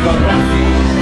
ficou pra